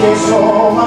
que somos